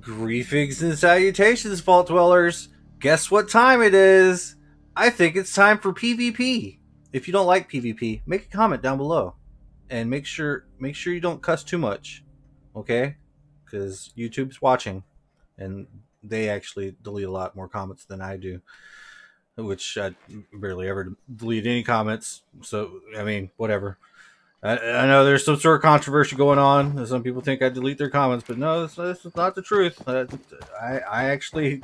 Griefings and salutations, Vault Dwellers. Guess what time it is? I think it's time for PvP. If you don't like PvP, make a comment down below, and make sure make sure you don't cuss too much, okay? Because YouTube's watching, and they actually delete a lot more comments than I do, which I barely ever delete any comments. So I mean, whatever. I, I know there's some sort of controversy going on. Some people think I delete their comments, but no, this, this is not the truth. I, I actually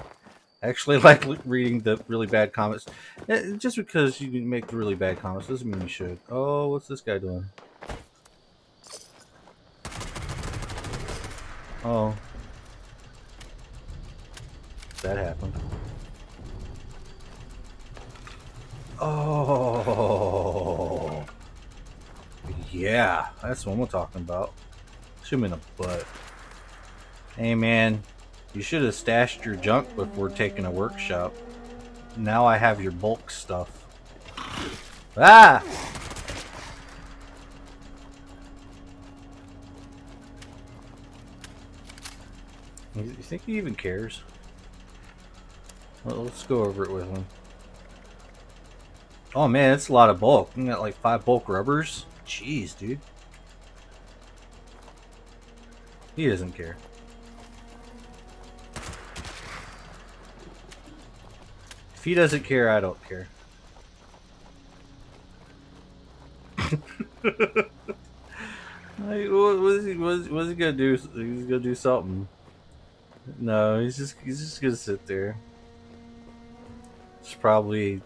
actually like reading the really bad comments. Eh, just because you make the really bad comments doesn't mean you should. Oh, what's this guy doing? Oh. That happened. Oh. Yeah, that's what we're talking about. Shoot me in the butt. Hey man, you should have stashed your junk before taking a workshop. Now I have your bulk stuff. Ah! You think he even cares? Well, let's go over it with him. Oh man, it's a lot of bulk. You got like five bulk rubbers. Jeez, dude. He doesn't care. If he doesn't care, I don't care. like, what was he? Was was he gonna do? He's gonna do something. No, he's just he's just gonna sit there. He's probably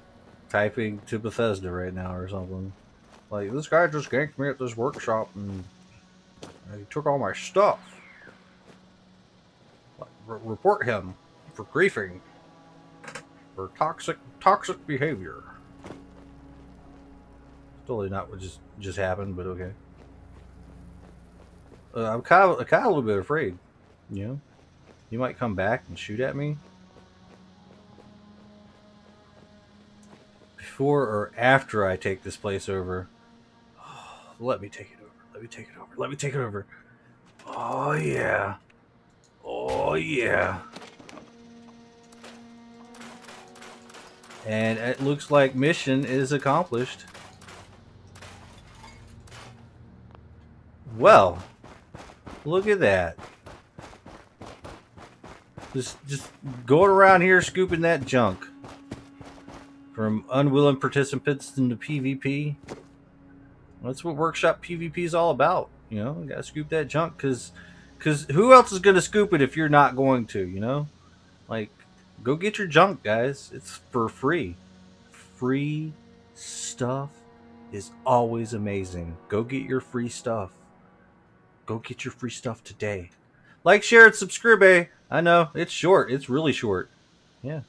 typing to Bethesda right now or something. Like, this guy just ganked me at this workshop and he took all my stuff. report him for griefing. For toxic toxic behavior. Totally not what just just happened, but okay. Uh, I'm kind of kind of a little bit afraid. You know, you might come back and shoot at me. Before or after I take this place over. Let me take it over. Let me take it over. Let me take it over. Oh, yeah. Oh, yeah. And it looks like mission is accomplished. Well, look at that. Just, just going around here scooping that junk from unwilling participants in the PvP. That's what Workshop PvP is all about. You know, you gotta scoop that junk because because who else is gonna scoop it if you're not going to? You know, like go get your junk, guys. It's for free. Free stuff is always amazing. Go get your free stuff. Go get your free stuff today. Like, share, and subscribe. Eh? I know it's short. It's really short. Yeah,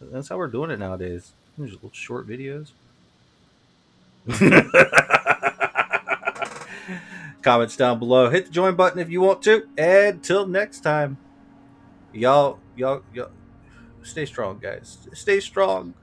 that's how we're doing it nowadays. There's little short videos. Comments down below. Hit the join button if you want to. And till next time, y'all, y'all, y'all, stay strong, guys. Stay strong.